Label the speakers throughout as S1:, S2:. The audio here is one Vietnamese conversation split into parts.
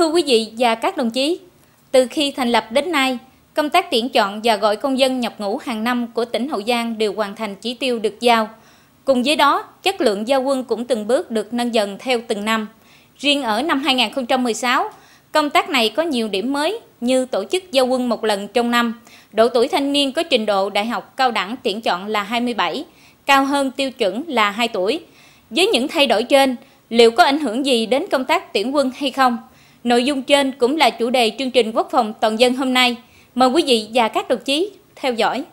S1: thưa quý vị và các đồng chí, từ khi thành lập đến nay, công tác tuyển chọn và gọi công dân nhập ngũ hàng năm của tỉnh Hậu Giang đều hoàn thành chỉ tiêu được giao. Cùng với đó, chất lượng giao quân cũng từng bước được nâng dần theo từng năm. Riêng ở năm 2016, công tác này có nhiều điểm mới như tổ chức giao quân một lần trong năm, độ tuổi thanh niên có trình độ đại học cao đẳng tuyển chọn là 27, cao hơn tiêu chuẩn là 2 tuổi. Với những thay đổi trên, liệu có ảnh hưởng gì đến công tác tuyển quân hay không? Nội dung trên cũng là chủ đề chương trình Quốc phòng toàn dân hôm nay. Mời quý vị và các đồng chí theo dõi.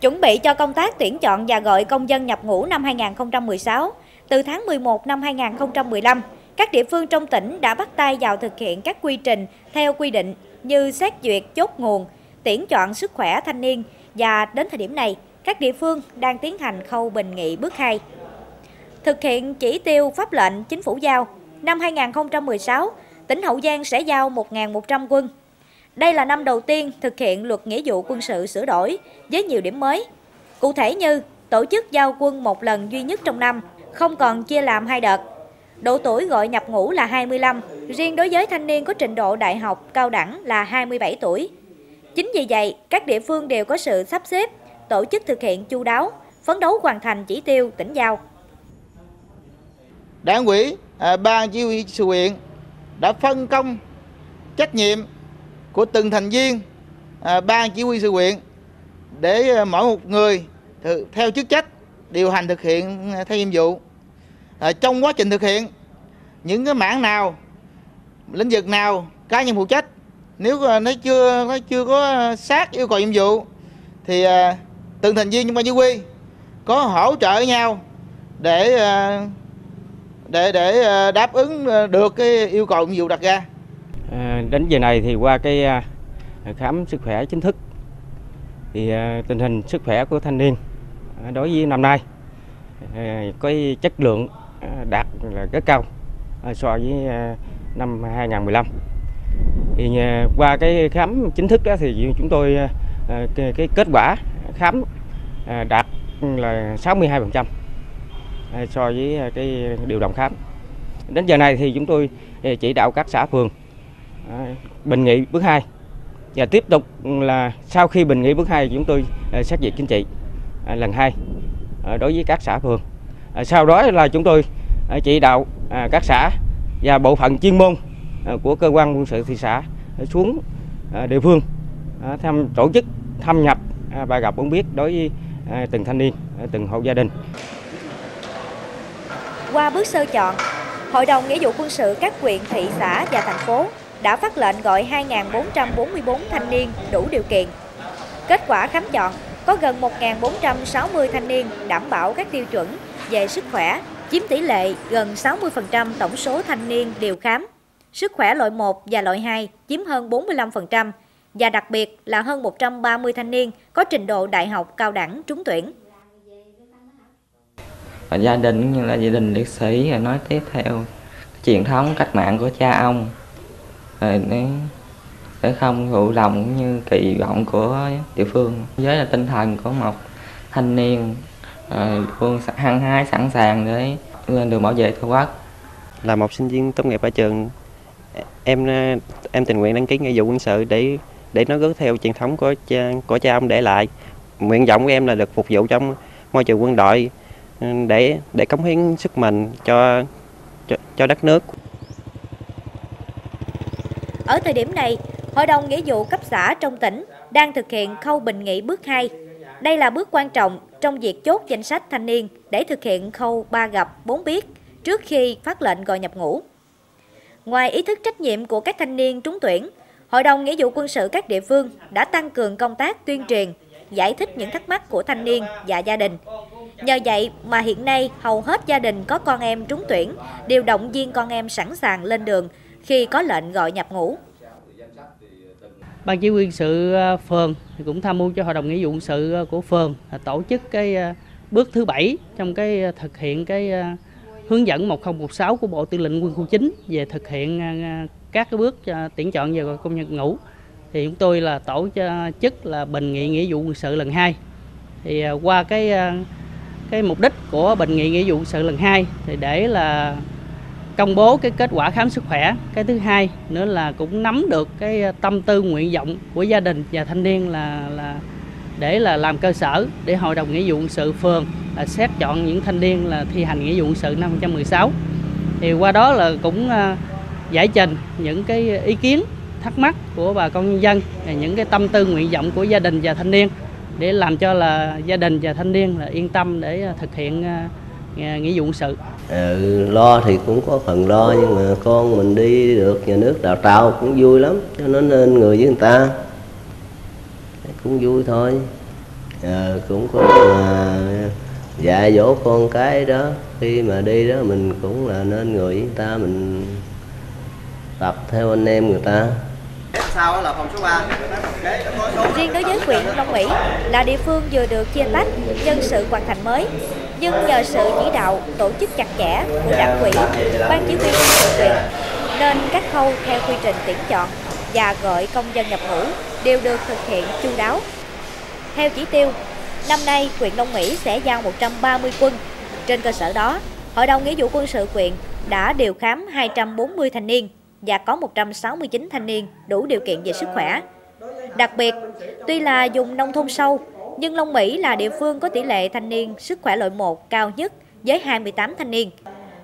S2: Chuẩn bị cho công tác tuyển chọn và gọi công dân nhập ngũ năm 2016, từ tháng 11 năm 2015, các địa phương trong tỉnh đã bắt tay vào thực hiện các quy trình theo quy định như xét duyệt chốt nguồn, tuyển chọn sức khỏe thanh niên và đến thời điểm này, các địa phương đang tiến hành khâu bình nghị bước 2. Thực hiện chỉ tiêu pháp lệnh chính phủ giao, năm 2016, tỉnh Hậu Giang sẽ giao 1.100 quân. Đây là năm đầu tiên thực hiện luật nghĩa vụ quân sự sửa đổi với nhiều điểm mới. Cụ thể như tổ chức giao quân một lần duy nhất trong năm, không còn chia làm hai đợt. Độ tuổi gọi nhập ngũ là 25, riêng đối với thanh niên có trình độ đại học cao đẳng là 27 tuổi. Chính vì vậy, các địa phương đều có sự sắp xếp, tổ chức thực hiện chu đáo, phấn đấu hoàn thành chỉ tiêu tỉnh giao.
S3: Đảng ủy, à, ban chỉ huy sự huyện đã phân công trách nhiệm của từng thành viên à, ban chỉ huy sự huyện để à, mỗi một người theo chức trách điều hành thực hiện à, theo nhiệm vụ à, trong quá trình thực hiện những cái mảng nào lĩnh vực nào cá nhân phụ trách nếu ờ, nó chưa nó chưa có sát yêu cầu nhiệm vụ thì à, từng thành viên trong ban chỉ huy có hỗ trợ nhau để à, để để đáp ứng được cái yêu cầu nhiệm vụ đặt ra.
S4: À, đến giờ này thì qua cái khám sức khỏe chính thức thì tình hình sức khỏe của thanh niên đối với năm nay có chất lượng đạt là rất cao à, so với à, năm 2015 thì à, qua cái khám chính thức đó thì chúng tôi cái, cái kết quả khám đạt là 62% so với cái điều động khám. Đến giờ này thì chúng tôi chỉ đạo các xã phường bình nghị bước 2 và tiếp tục là sau khi bình nghị bước 2 chúng tôi xét duyệt chính trị lần 2 đối với các xã phường. Sau đó là chúng tôi Ờ, chỉ đạo à, các xã và bộ phận chuyên môn à, của cơ quan quân sự thị xã xuống à, địa phương à, thăm tổ chức thăm nhập và gặp uống biết đối với từng thanh niên, từng hộ gia đình.
S2: Qua bước sơ chọn, Hội đồng Nghĩa vụ quân sự các huyện, thị xã và thành phố đã phát lệnh gọi 2.444 thanh niên đủ điều kiện. Kết quả khám chọn có gần 1.460 thanh niên đảm bảo các tiêu chuẩn về sức khỏe, chiếm tỷ lệ gần 60% tổng số thanh niên đều khám. Sức khỏe loại 1 và loại 2 chiếm hơn 45% và đặc biệt là hơn 130 thanh niên có trình độ đại học cao đẳng trúng tuyển.
S5: Ở gia đình như là gia đình liệt sĩ rồi nói tiếp theo truyền thống cách mạng của cha ông rồi để, để không phụ lòng như kỳ vọng của địa phương với là tinh thần của một thanh niên luôn hăng hái sẵn sàng để lên đường bảo vệ tổ quốc.
S6: Là một sinh viên tốt nghiệp ở trường. Em em tình nguyện đăng ký nghĩa vụ quân sự để để nó cứ theo truyền thống của cha của cha ông để lại. Nguyện vọng của em là được phục vụ trong môi trường quân đội để để cống hiến sức mình cho cho, cho đất nước.
S2: Ở thời điểm này Hội đồng Nghĩa vụ cấp xã trong tỉnh đang thực hiện khâu bình nghị bước 2. Đây là bước quan trọng trong việc chốt danh sách thanh niên để thực hiện khâu ba gặp bốn biết trước khi phát lệnh gọi nhập ngũ. Ngoài ý thức trách nhiệm của các thanh niên trúng tuyển, Hội đồng Nghĩa vụ quân sự các địa phương đã tăng cường công tác tuyên truyền, giải thích những thắc mắc của thanh niên và gia đình. Nhờ vậy mà hiện nay hầu hết gia đình có con em trúng tuyển đều động viên con em sẵn sàng lên đường khi có lệnh gọi nhập ngũ.
S7: Ban chỉ huy sự ờ, phường cũng tham mưu cho hội đồng nghĩa vụ quân sự ờ, của phường tổ chức cái ờ, bước thứ bảy trong cái thực hiện cái hướng dẫn 1016 của Bộ Tư lệnh Quân khu 9 về thực hiện các cái bước tuyển chọn về công nhân ngũ thì chúng tôi là tổ chức là bình nghị nghĩa vụ quân sự lần 2 thì qua cái cái mục đích của bình nghị nghĩa vụ quân sự lần 2 thì để là công bố cái kết quả khám sức khỏe. Cái thứ hai nữa là cũng nắm được cái ờ, tâm tư nguyện vọng của gia đình và thanh niên là là để là làm cơ sở để hội đồng nghĩa vụ quân sự phường là xét chọn những thanh niên là thi hành nghĩa vụ quân sự năm 2016 thì qua đó là cũng ờ, giải trình những cái ý kiến, thắc mắc của bà con nhân dân những cái tâm tư nguyện vọng của gia đình và thanh niên để làm cho là gia đình và thanh niên là yên tâm để ờ, thực hiện nghĩa vụ quân sự.
S8: Ừ, lo thì cũng có phần lo nhưng mà con mình đi được nhà nước đào tạo cũng vui lắm cho nó nên người với người ta. Cũng vui thôi. À, cũng có mà dạy dỗ con cái đó. Khi mà đi đó mình cũng là nên người với người ta mình tập theo anh em người ta.
S2: Sau là phòng số 3 riêng đối với huyện Long Mỹ là địa phương vừa được chia tách nhân sự hoàn thành mới nhưng nhờ sự chỉ đạo tổ chức chặt chẽ của đảng ủy ban chỉ huy quân sự huyện nên các khâu theo quy trình tuyển chọn và gọi công dân nhập ngũ đều được thực hiện chu đáo theo chỉ tiêu năm nay huyện Long Mỹ sẽ giao 130 quân trên cơ sở đó Hội đồng Nghĩa vụ quân sự huyện đã điều khám 240 thanh niên và có 169 thanh niên đủ điều kiện về sức khỏe. Đặc biệt, tuy là dùng nông thôn sâu, nhưng Long Mỹ là địa phương có tỷ lệ thanh niên sức khỏe loại 1 cao nhất với 28 thanh niên,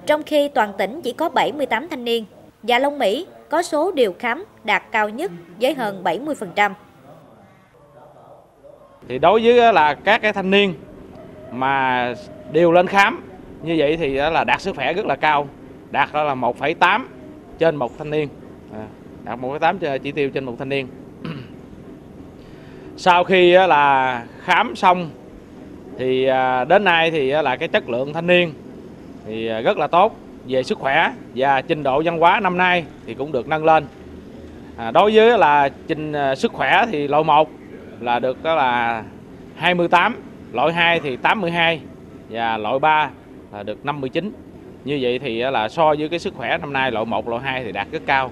S2: trong khi toàn tỉnh chỉ có 78 thanh niên và Long Mỹ có số điều khám đạt cao nhất với hơn 70%.
S9: Thì đối với là các cái thanh niên mà đều lên khám như vậy thì là đạt sức khỏe rất là cao, đạt là 1,8 trên một thanh niên. À, đạt 1,8 chỉ tiêu trên một thanh niên sau khi là khám xong thì à, đến nay thì là cái chất lượng thanh niên thì à, rất là tốt. Về sức khỏe và trình độ văn hóa năm nay thì cũng được nâng lên. À, đối với là trình à, sức khỏe thì loại 1 là được đó là 28 loại 2 thì 82 và loại 3 là được 59 như vậy thì là so với cái sức khỏe năm nay loại 1, loại 2 thì đạt rất cao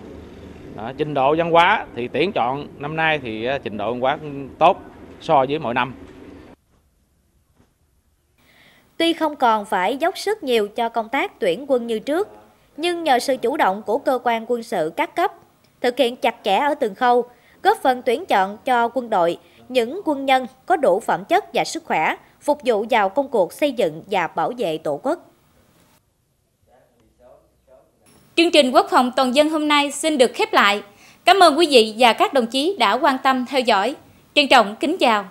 S9: đó, trình độ văn hóa thì tuyển chọn năm nay thì ờ, trình độ văn hóa tốt so với mọi năm
S2: Tuy không còn phải dốc sức nhiều cho công tác tuyển quân như trước, nhưng nhờ sự chủ động của cơ quan quân sự các cấp, thực hiện chặt chẽ ở từng khâu, góp phần tuyển chọn cho quân đội những quân nhân có đủ phẩm chất và sức khỏe, phục vụ vào công cuộc xây dựng và bảo vệ Tổ quốc.
S1: Chương trình Quốc phòng toàn dân hôm nay xin được khép lại. Cảm ơn quý vị và các đồng chí đã quan tâm theo dõi. Trân trọng kính chào.